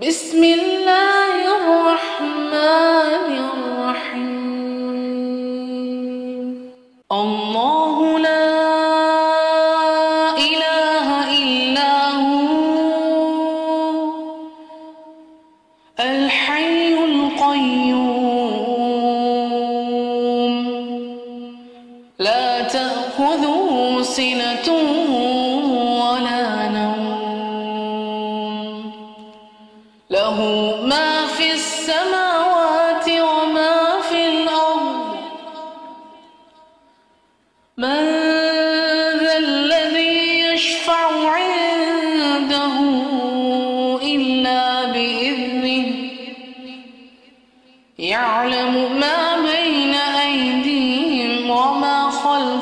بسم الله الرحمن الرحيم. الله لا إله إلا هو الحي القيوم. لا تأخذه سنة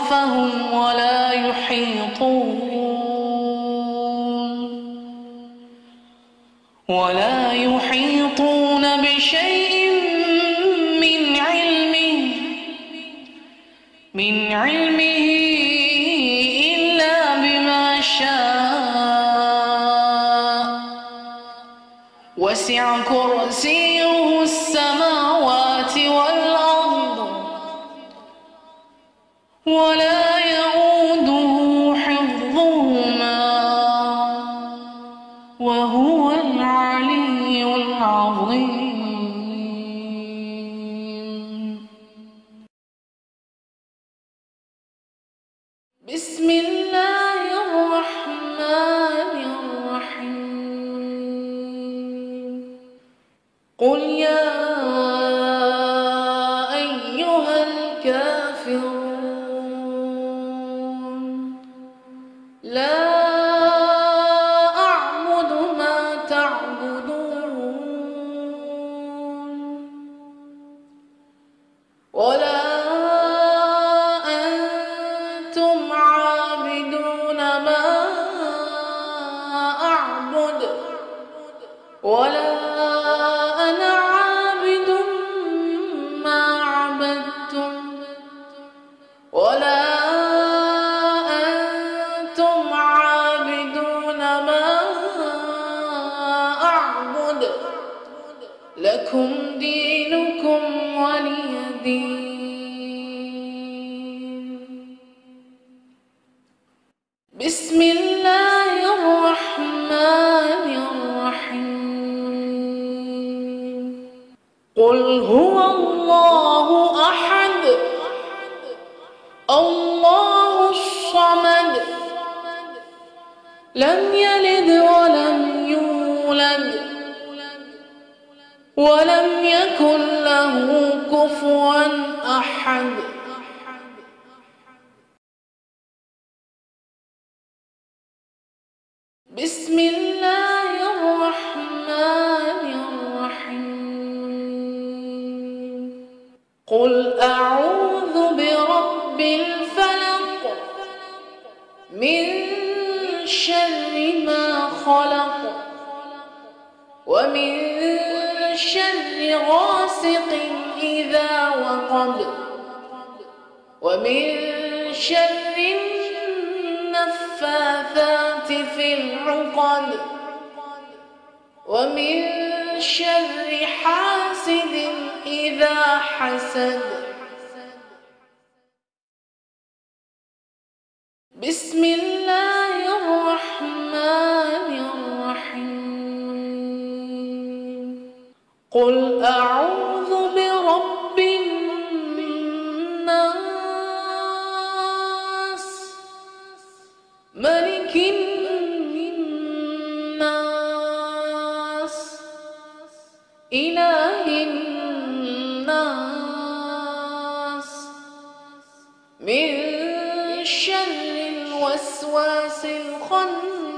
خلفهم ولا يحيطون ولا يحيطون بشيء من علمه من علمه إلا بما شاء وسع كرسيه ولا يؤوده حفظهما وهو العلي العظيم. بسم الله الرحمن الرحيم. قل لا أعبد ما تعبدون ولا أنتم عابدون ما أعبد ولا لكم دينكم ولي دين. بسم الله الرحمن الرحيم. قل هو الله أحد. الله الصمد. لم يلد ولم يولد. ولم يكن له كفوا أحد. بسم الله الرحمن الرحيم. قل أعوذ برب الفلق من شر ما خلق ومن غاسق إذا وقب. ومن شر النفاثات في العقد. ومن شر حاسد إذا حسد. بسم الله قل أعوذ برب الناس ملك الناس إله الناس من شر الوسواس الخناس